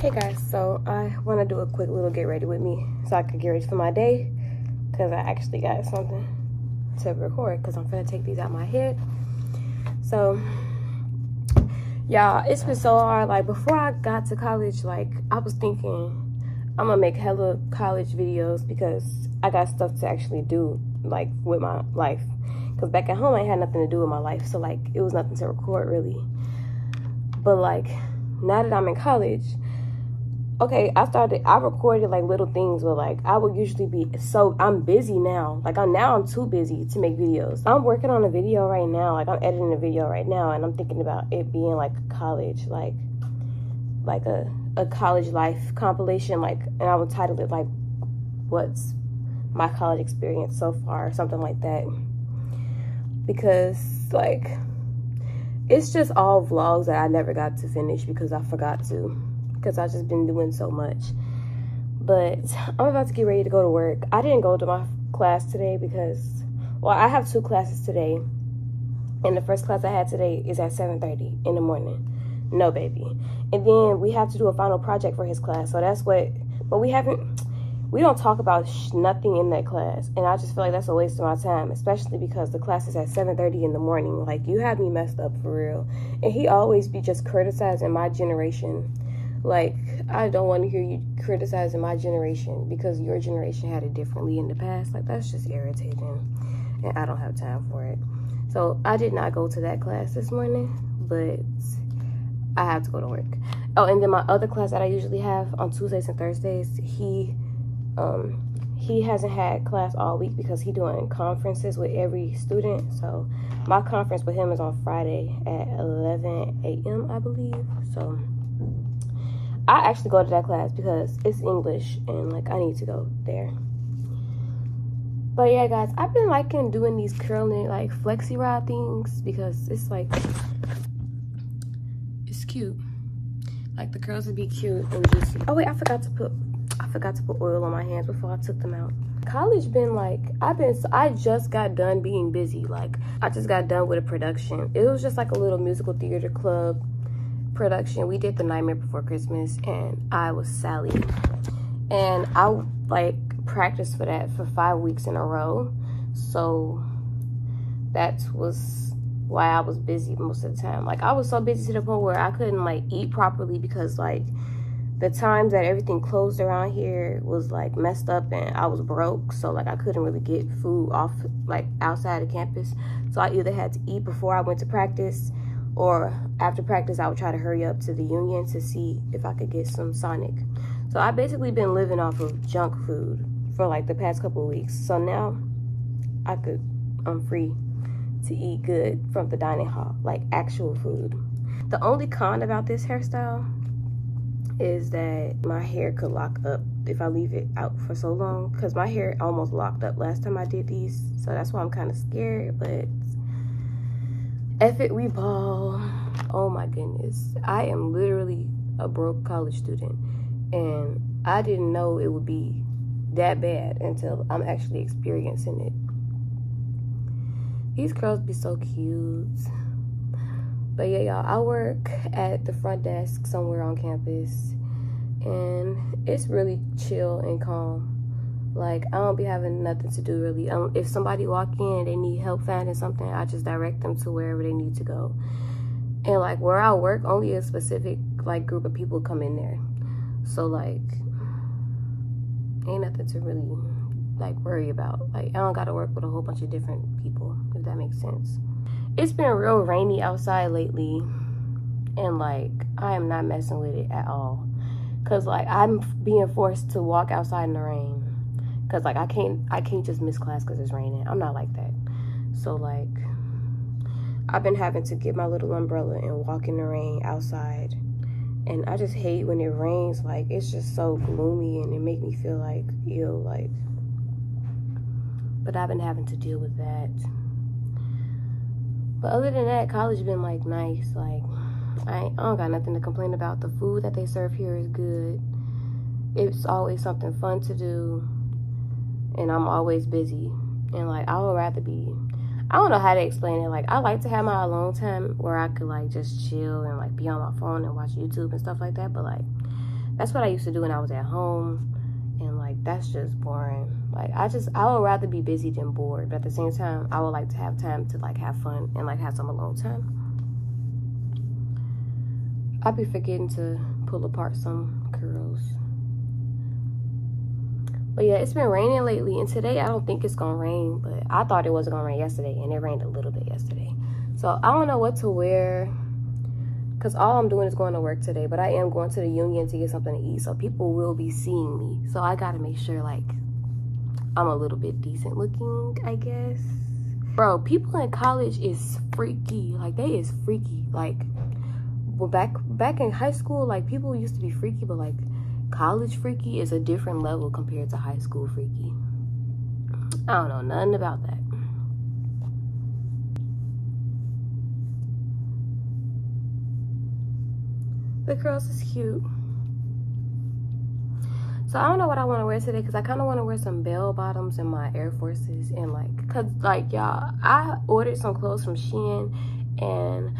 Hey guys, so I want to do a quick little get ready with me so I could get ready for my day because I actually got something to record because I'm gonna take these out my head. So, y'all, it's been so hard. Like, before I got to college, like, I was thinking I'm gonna make hella college videos because I got stuff to actually do, like, with my life. Because back at home, I had nothing to do with my life, so, like, it was nothing to record really. But, like, now that I'm in college, okay, I started, I recorded like little things, but like I would usually be so, I'm busy now. Like I'm now, I'm too busy to make videos. I'm working on a video right now, like I'm editing a video right now, and I'm thinking about it being like college, like, like a, a college life compilation, like, and I would title it like, what's my college experience so far, something like that. Because like, it's just all vlogs that I never got to finish because I forgot to because I've just been doing so much. But I'm about to get ready to go to work. I didn't go to my class today because, well, I have two classes today. And the first class I had today is at 7.30 in the morning. No, baby. And then we have to do a final project for his class. So that's what, but we haven't, we don't talk about nothing in that class. And I just feel like that's a waste of my time, especially because the class is at 7.30 in the morning. Like, you have me messed up for real. And he always be just criticizing my generation like, I don't want to hear you criticizing my generation because your generation had it differently in the past. Like, that's just irritating. And I don't have time for it. So, I did not go to that class this morning, but I have to go to work. Oh, and then my other class that I usually have on Tuesdays and Thursdays, he, um, he hasn't had class all week because he doing conferences with every student. So my conference with him is on Friday at 11 a.m. I believe. So I actually go to that class because it's English and like I need to go there. But yeah, guys, I've been liking doing these curling like flexi rod things because it's like it's cute. Like the curls would be cute and just oh wait, I forgot to put I forgot to put oil on my hands before I took them out. College been like I've been so I just got done being busy. Like I just got done with a production. It was just like a little musical theater club production. We did The Nightmare Before Christmas, and I was Sally. And I like practiced for that for five weeks in a row. So that was why I was busy most of the time. Like I was so busy to the point where I couldn't like eat properly because like the times that everything closed around here was like messed up and I was broke. So like I couldn't really get food off like outside of campus. So I either had to eat before I went to practice or after practice I would try to hurry up to the union to see if I could get some Sonic. So I basically been living off of junk food for like the past couple weeks. So now I could I'm free to eat good from the dining hall, like actual food. The only con about this hairstyle is that my hair could lock up if I leave it out for so long because my hair almost locked up last time I did these. So that's why I'm kind of scared, but F it, we ball. Oh my goodness. I am literally a broke college student. And I didn't know it would be that bad until I'm actually experiencing it. These girls be so cute. But yeah, y'all, I work at the front desk somewhere on campus. And it's really chill and calm. Like, I don't be having nothing to do really. Um, if somebody walk in, they need help finding something, I just direct them to wherever they need to go. And like where I work, only a specific like group of people come in there. So like, ain't nothing to really like worry about. Like, I don't gotta work with a whole bunch of different people, if that makes sense. It's been real rainy outside lately, and like, I am not messing with it at all. Cause like, I'm being forced to walk outside in the rain Cause like I can't I can't just miss class because it's raining. I'm not like that. So like I've been having to get my little umbrella and walk in the rain outside. And I just hate when it rains. Like it's just so gloomy and it make me feel like ill. Like, but I've been having to deal with that. But other than that, college been like nice. Like I, I don't got nothing to complain about. The food that they serve here is good. It's always something fun to do and I'm always busy. And like I would rather be I don't know how to explain it. Like I like to have my alone time where I could like just chill and like be on my phone and watch YouTube and stuff like that. But like That's what I used to do when I was at home. And like, that's just boring. Like, I just, I would rather be busy than bored. But at the same time, I would like to have time to like have fun and like have some alone time. I'll be forgetting to pull apart some curls. But yeah, it's been raining lately. And today, I don't think it's going to rain. But I thought it wasn't going to rain yesterday. And it rained a little bit yesterday. So I don't know what to wear. Because all I'm doing is going to work today. But I am going to the union to get something to eat. So people will be seeing me. So I got to make sure, like, I'm a little bit decent looking, I guess. Bro, people in college is freaky. Like, they is freaky. Like, well, back back in high school, like people used to be freaky, but like college freaky is a different level compared to high school freaky. I don't know nothing about that. The curls is cute. So I don't know what I want to wear today because I kind of want to wear some bell bottoms and my Air Forces and like, cause like y'all, I ordered some clothes from Shein and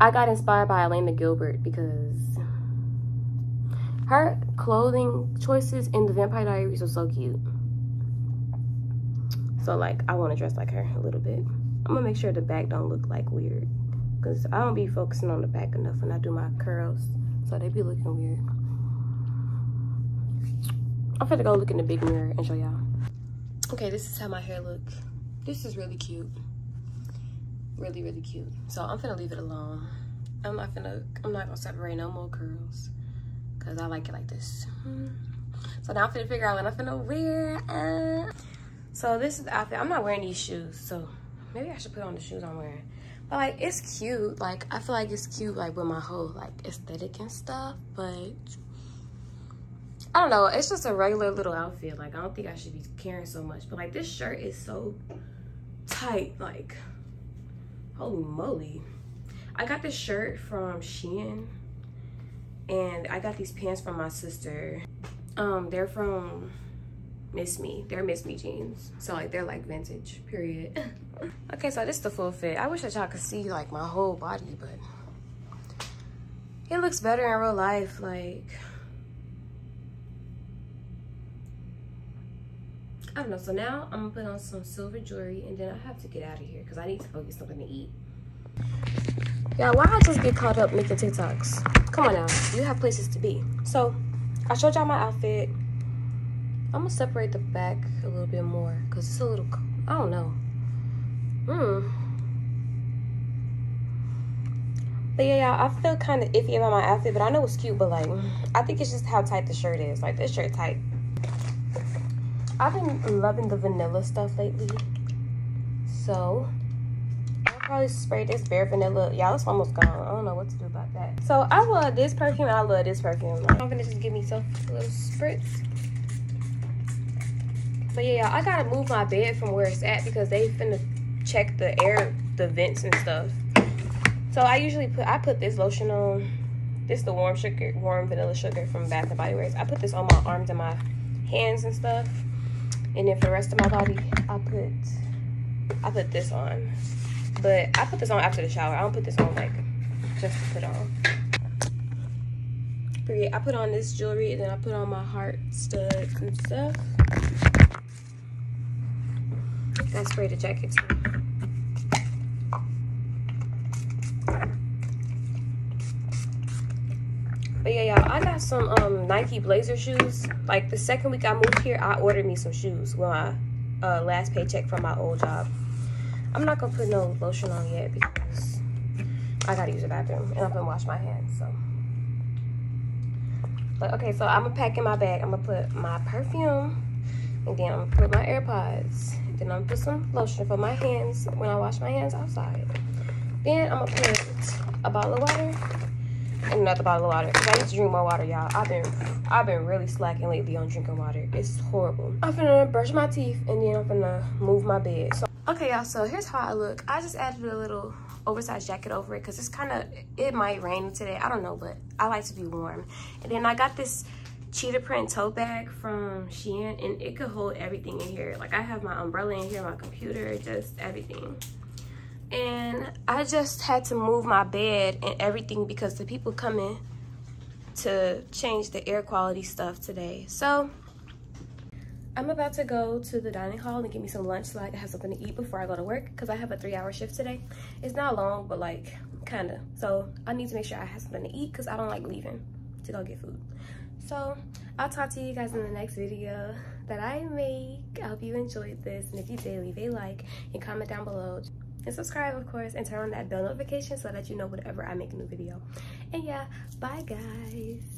I got inspired by Elena Gilbert because her clothing choices in the Vampire Diaries are so cute. So like, I want to dress like her a little bit. I'm gonna make sure the back don't look like weird because I don't be focusing on the back enough when I do my curls. So they be looking weird. I'm gonna go look in the big mirror and show y'all. Okay, this is how my hair look. This is really cute really really cute so i'm gonna leave it alone i'm not gonna i'm not gonna separate no more curls because i like it like this so now i'm gonna figure out what i'm gonna wear so this is the outfit i'm not wearing these shoes so maybe i should put on the shoes i'm wearing but like it's cute like i feel like it's cute like with my whole like aesthetic and stuff but I don't know. It's just a regular little outfit. Like, I don't think I should be caring so much. But, like, this shirt is so tight. Like, holy moly i got this shirt from shein and i got these pants from my sister. Um they're from miss me. They're miss me jeans. So like they're like vintage period. Okay so this is the full fit. I wish that y'all could see like my whole body but it looks better in real life like I don't know. So now I'm gonna put on some silver jewelry and then I have to get out of here because I need to go get something to eat. Yeah, why I just get caught up making TikToks? Come on now, you have places to be. So I showed y'all my outfit. I'm gonna separate the back a little bit more because it's a little, I don't know. Hmm. But yeah, y'all, I feel kind of iffy about my outfit, but I know it's cute, but like, I think it's just how tight the shirt is. Like, this shirt tight. I've been loving the vanilla stuff lately. So, probably spray this bare vanilla. Y'all, it's almost gone. I don't know what to do about that. So, I love this perfume I love this perfume. I'm gonna just give me some little spritz. But yeah, I gotta move my bed from where it's at because they finna check the air, the vents and stuff. So I usually put, I put this lotion on. This is the warm sugar, warm vanilla sugar from Bath and Body Works. I put this on my arms and my hands and stuff. And then for the rest of my body, I put I put this on. But I put this on after the shower. I don't put this on like just to put on. Yeah, I put on this jewelry and then I put on my heart studs and stuff. I sprayed the jacket too. But yeah, y'all, I got some um, Nike Blazer shoes. Like the second week I moved here, I ordered me some shoes with my uh, last paycheck from my old job. I'm not gonna put no lotion on yet because I gotta use the bathroom and I'm gonna wash my hands. So, but okay, so I'm gonna pack in my bag. I'm gonna put my perfume and then I'm gonna put my AirPods. Then I'm gonna put some lotion for my hands when I wash my hands outside. Then I'm gonna put a bottle of water and another bottle of water. Cause I need to drink more water, y'all. I've been I've been really slacking lately on drinking water. It's horrible. I'm gonna brush my teeth and then I'm gonna move my bed. So okay, y'all. So here's how I look. I just added a little oversized jacket over it because it's kind of it might rain today. I don't know, but I like to be warm. And then I got this cheetah print tote bag from Shein and it could hold everything in here. Like I have my umbrella in here, my computer, just everything and I just had to move my bed and everything because the people coming to change the air quality stuff today. So I'm about to go to the dining hall and get me some lunch so I can have something to eat before I go to work because I have a three hour shift today. It's not long, but like kind of. So I need to make sure I have something to eat because I don't like leaving to go get food. So I'll talk to you guys in the next video that I make. I hope you enjoyed this. And if you did, leave a like and comment down below. And subscribe, of course, and turn on that bell notification so that you know whenever I make a new video. And yeah, bye guys.